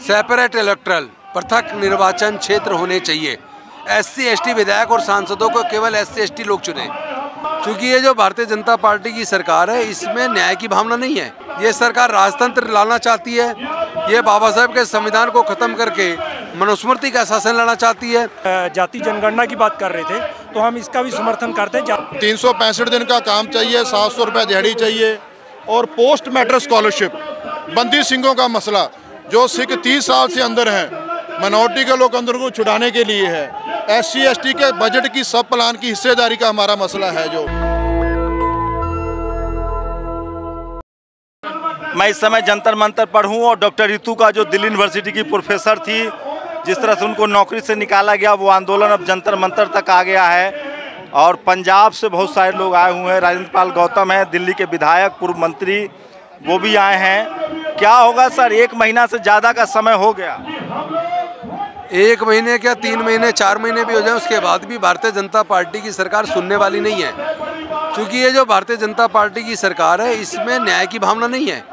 Separate erectile पृथक निर्वाचन क्षेत्र होने चाहिए एस सी विधायक और सांसदों को केवल एस सी लोग चुने। क्योंकि ये जो भारतीय जनता पार्टी की सरकार है इसमें न्याय की भावना नहीं है। ये सरकार राजतंत्र लाना चाहती है। ये बाबा साहेब के संविधान को खत्म करके मनुस्मृति का शासन लाना चाहती है। जाति जनगणना की बात कर रहे थे तो हम इसका भी समर्थन करते हैं। तीन सौ पैंसठ दिन का काम चाहिए सात सौ रुपये दिहाड़ी चाहिए। और पोस्ट मैट्रिक स्कॉलरशिप बंदी सिंहों का मसला। जो सिख तीस साल से अंदर हैं मनोरिटी के लोग अंदर को छुड़ाने के लिए है। एस सी के बजट की, सब प्लान की हिस्सेदारी का हमारा मसला है जो। मैं इस समय जंतर मंतर पर हूँ और डॉक्टर रितु का जो दिल्ली यूनिवर्सिटी की प्रोफेसर थी, जिस तरह से उनको नौकरी से निकाला गया, वो आंदोलन अब जंतर मंतर तक आ गया है। और पंजाब से बहुत सारे लोग आए हुए हैं राजेंद्र पाल गौतम है, दिल्ली के विधायक, पूर्व मंत्री, वो भी आए हैं। क्या होगा सर? एक महीना से ज़्यादा का समय हो गया। एक महीने क्या तीन महीने, चार महीने भी हो जाए, उसके बाद भी भारतीय जनता पार्टी की सरकार सुनने वाली नहीं है। क्योंकि ये जो भारतीय जनता पार्टी की सरकार है, इसमें न्याय की भावना नहीं है।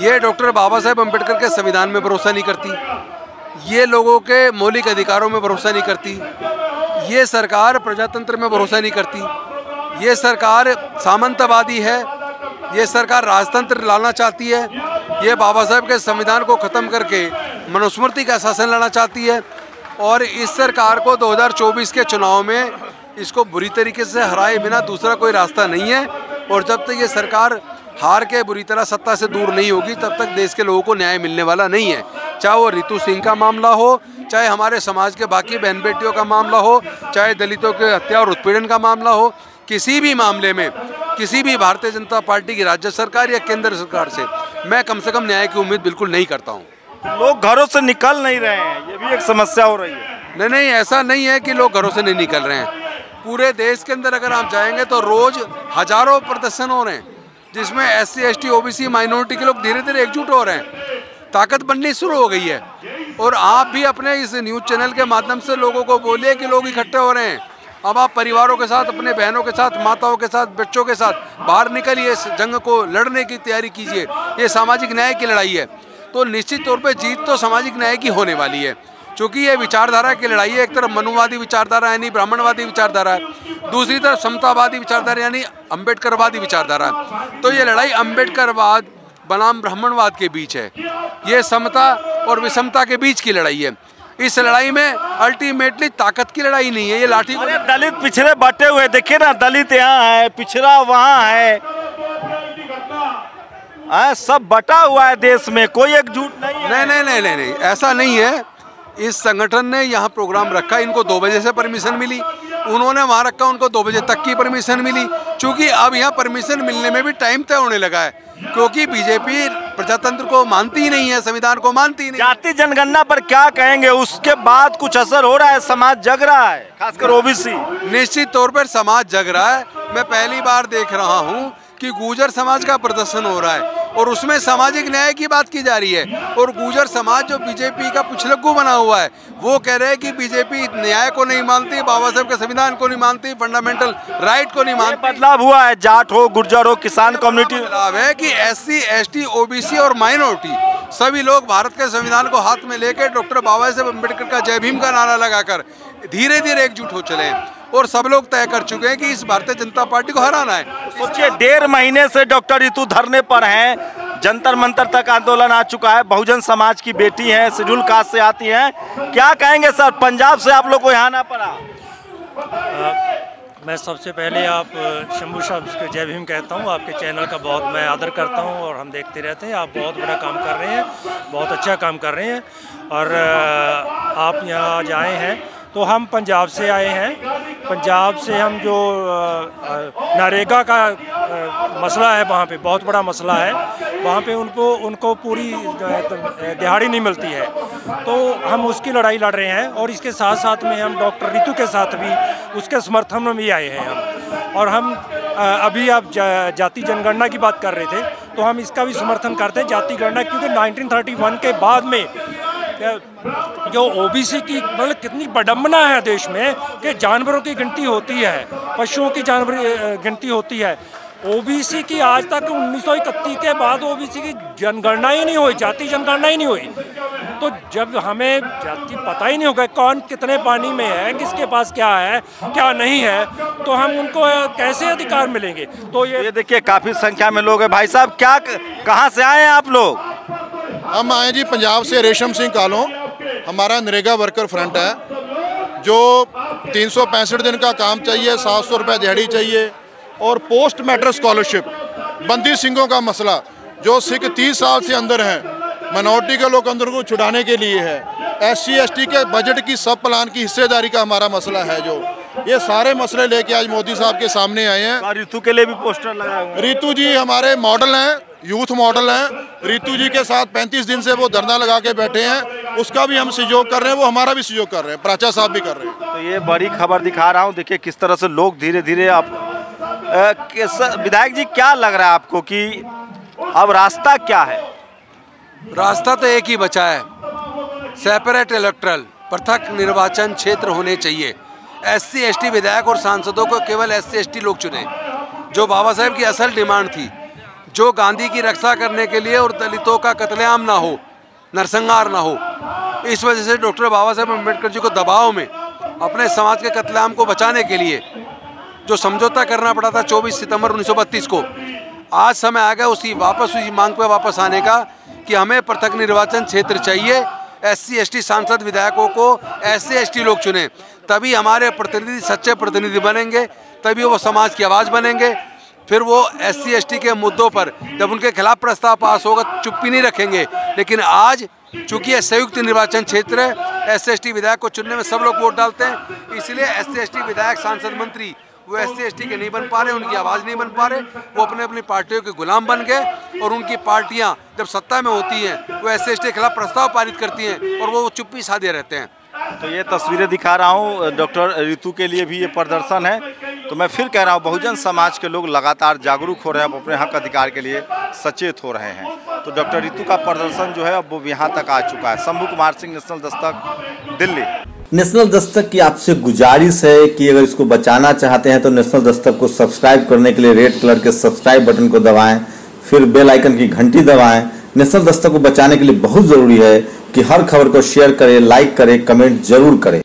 ये डॉक्टर बाबा साहेब अंबेडकर के संविधान में भरोसा नहीं करती। ये लोगों के मौलिक अधिकारों में भरोसा नहीं करती। ये सरकार प्रजातंत्र में भरोसा नहीं करती। ये सरकार सामंतवादी है। ये सरकार राजतंत्र लाना चाहती है। ये बाबा साहेब के संविधान को ख़त्म करके मनुस्मृति का शासन लाना चाहती है और इस सरकार को 2024 के चुनाव में इसको बुरी तरीके से हराए बिना दूसरा कोई रास्ता नहीं है और जब तक ये सरकार हार के बुरी तरह सत्ता से दूर नहीं होगी, तब तक देश के लोगों को न्याय मिलने वाला नहीं है। चाहे वो रितु सिंह का मामला हो, चाहे हमारे समाज के बाकी बहन बेटियों का मामला हो, चाहे दलितों के हत्या और उत्पीड़न का मामला हो, किसी भी मामले में, किसी भी भारतीय जनता पार्टी की राज्य सरकार या केंद्र सरकार से मैं कम से कम न्याय की उम्मीद बिल्कुल नहीं करता हूँ। लोग घरों से निकल नहीं रहे हैं ये भी एक समस्या हो रही है। नहीं नहीं ऐसा नहीं है कि लोग घरों से नहीं निकल रहे हैं। पूरे देश के अंदर अगर आप जाएँगे तो रोज हज़ारों प्रदर्शन हो रहे हैं जिसमें S C S T O B C minority के लोग धीरे धीरे एकजुट हो रहे हैं। ताकत बननी शुरू हो गई है। और आप भी अपने इस न्यूज़ चैनल के माध्यम से लोगों को बोलिए कि लोग इकट्ठे हो रहे हैं। अब आप परिवारों के साथ, अपने बहनों के साथ, माताओं के साथ, बच्चों के साथ बाहर निकलिए, इस जंग को लड़ने की तैयारी कीजिए। ये सामाजिक न्याय की लड़ाई है। तो निश्चित तौर पर जीत तो सामाजिक न्याय की होने वाली है। क्योंकि ये विचारधारा की लड़ाई है, एक तरफ़ मनुवादी विचारधारा, यानी ब्राह्मणवादी विचारधारा है दूसरी तरफ़ समतावादी विचारधारा, यानी अम्बेडकरवादी विचारधारा। है तो ये लड़ाई अम्बेडकरवाद बनाम ब्राह्मणवाद के बीच है। ये समता और विषमता के बीच की लड़ाई है। इस लड़ाई में अल्टीमेटली ताकत की लड़ाई नहीं है ये लाठी दलित पिछड़े बटे हुए देखिए ना दलित यहाँ है पिछड़ा वहाँ है। आ, सब बटा हुआ है देश में कोई एकजुट नहीं नहीं नहीं नहीं नहीं नहीं ऐसा नहीं है। इस संगठन ने यहाँ प्रोग्राम रखा इनको दो बजे से परमिशन मिली। उन्होंने वहाँ रखा उनको दो बजे तक की परमिशन मिली। क्योंकि अब यहाँ परमिशन मिलने में भी टाइम तय होने लगा है क्योंकि बीजेपी प्रजातंत्र को मानती ही नहीं है संविधान को मानती ही नहीं जाति जनगणना पर क्या कहेंगे? उसके बाद कुछ असर हो रहा है समाज जग रहा है खासकर ओबीसी। निश्चित तौर पर समाज जग रहा है। मैं पहली बार देख रहा हूँ कि गुजर समाज का प्रदर्शन हो रहा है। और उसमें सामाजिक न्याय की बात की जा रही है। और गुजर समाज जो बीजेपी का पुछलग्गू बना हुआ है वो कह रहे हैं कि बीजेपी न्याय को नहीं मानती बाबा साहब के संविधान को नहीं मानती फंडामेंटल राइट को नहीं मानती। बदलाव हुआ है जाट हो गुर्जर हो किसान कम्युनिटी बदलाव है कि S C S T OBC और माइनॉरिटी सभी लोग भारत के संविधान को हाथ में लेकर डॉक्टर बाबा साहेब अंबेडकर का जय भीम का नारा लगाकर धीरे धीरे एकजुट हो चले और सब लोग तय कर चुके हैं कि इस भारतीय जनता पार्टी को हराना है। सोचिए डेढ़ महीने से डॉक्टर ऋतु धरने पर हैं जंतर मंतर तक आंदोलन आ चुका है बहुजन समाज की बेटी हैं शेड्यूल कास्ट से आती हैं। क्या कहेंगे सर पंजाब से आप लोग को यहाँ आना पड़ा? मैं सबसे पहले आप शंभू साहब के जय भीम कहता हूँ। आपके चैनल का बहुत मैं आदर करता हूँ और हम देखते रहते हैं। आप बहुत बड़ा काम कर रहे हैं बहुत अच्छा काम कर रहे हैं। और आप यहाँ आज आए हैं तो हम पंजाब से आए हैं। पंजाब से हम जो नरेगा का मसला है वहाँ पे बहुत बड़ा मसला है। वहाँ पे उनको उनको पूरी दिहाड़ी नहीं मिलती है। तो हम उसकी लड़ाई लड़ रहे हैं और इसके साथ साथ में हम डॉक्टर रितु के साथ भी उसके समर्थन में भी आए हैं हम। और हम अभी आप जा, जाति जनगणना की बात कर रहे थे तो हम इसका भी समर्थन करते हैं जाति गणना क्योंकि 1931 के बाद में जो ओबीसी की मतलब कितनी बडम्बना है देश में कि जानवरों की गिनती होती है पशुओं की जानवर गिनती होती है। ओबीसी की आज तक उन्नीस सौ इकतीस के बाद ओबीसी की जनगणना ही नहीं हुई जाति जनगणना ही नहीं हुई। तो जब हमें जाति पता ही नहीं होगा कौन कितने पानी में है किसके पास क्या है क्या नहीं है तो हम उनको कैसे अधिकार मिलेंगे? तो ये, ये देखिए काफ़ी संख्या में लोग हैं। भाई साहब क्या कहाँ से आए हैं आप लोग? हम आए जी पंजाब से रेशम सिंह कालों। हमारा नरेगा वर्कर फ्रंट है जो तीन सौ पैंसठ दिन का काम चाहिए सात सौ रुपये दिहाड़ी चाहिए और पोस्ट मैट्रिक स्कॉलरशिप बंदी सिंहों का मसला जो सिख तीस साल से अंदर हैं मनोरिटी के लोग अंदर को छुड़ाने के लिए है। एस सी के बजट की सब प्लान की हिस्सेदारी का हमारा मसला है जो। ये सारे मसले लेके आज मोदी साहब के सामने आए हैं। रितु के लिए भी पोस्टर लगाए रितु जी हमारे मॉडल हैं यूथ मॉडल हैं रितु जी के साथ 35 दिन से वो धरना लगा के बैठे हैं। उसका भी हम सहयोग कर रहे हैं वो हमारा भी सहयोग कर रहे हैं प्राचा साहब भी कर रहे हैं। तो ये बड़ी खबर दिखा रहा हूँ देखिए किस तरह से लोग धीरे धीरे आप विधायक जी क्या लग रहा है आपको कि अब रास्ता क्या है? रास्ता तो एक ही बचा है। सेपरेट इलेक्ट्रल पृथक निर्वाचन क्षेत्र होने चाहिए। एस सी एस टी विधायक और सांसदों को केवल एस सी एस टी लोग चुने। जो बाबा साहेब की असल डिमांड थी जो गांधी की रक्षा करने के लिए और दलितों का कत्लेआम ना हो, नरसंहार ना हो, इस वजह से डॉक्टर बाबा साहेब अंबेडकर जी को दबाव में अपने समाज के कत्लेआम को बचाने के लिए जो समझौता करना पड़ा था 24 सितंबर 1932 को, आज समय आ गया उसी वापस, उसी मांग पर वापस आने का कि हमें पृथक निर्वाचन क्षेत्र चाहिए एस सी सांसद विधायकों को एस सी लोग चुने, तभी हमारे प्रतिनिधि सच्चे प्रतिनिधि बनेंगे, तभी वो समाज की आवाज़ बनेंगे। फिर वो एस सी के मुद्दों पर, जब उनके खिलाफ प्रस्ताव पास होगा, चुप्पी नहीं रखेंगे। लेकिन आज, चूँकि यह संयुक्त निर्वाचन क्षेत्र है एस सी विधायक को चुनने में सब लोग वोट डालते हैं, इसलिए एस सी विधायक, सांसद मंत्री, वो एस सी के नहीं बन पा रहे, उनकी आवाज़ नहीं बन पा रहे। वो अपने अपनी पार्टियों के गुलाम बन गए और उनकी पार्टियाँ जब सत्ता में होती हैं, वो एस सी के खिलाफ प्रस्ताव पारित करती हैं और वो चुप्पी साधे रहते हैं। तो ये तस्वीरें दिखा रहा हूँ, डॉक्टर ऋतु के लिए भी ये प्रदर्शन है। तो मैं फिर कह रहा हूँ, बहुजन समाज के लोग लगातार जागरूक हो रहे हैं अपने हक अधिकार के लिए सचेत हो रहे हैं। तो डॉक्टर ऋतु का प्रदर्शन जो है, अब वो यहाँ तक आ चुका है। शंभू कुमार सिंह, नेशनल दस्तक, दिल्ली। नेशनल दस्तक की आपसे गुजारिश है कि अगर इसको बचाना चाहते हैं तो नेशनल दस्तक को सब्सक्राइब करने के लिए रेड कलर के सब्सक्राइब बटन को दबाएँ, फिर बेल आइकन की घंटी दबाएँ। नेशनल दस्तक को बचाने के लिए बहुत ज़रूरी है कि हर खबर को शेयर करें, लाइक करें, कमेंट ज़रूर करें।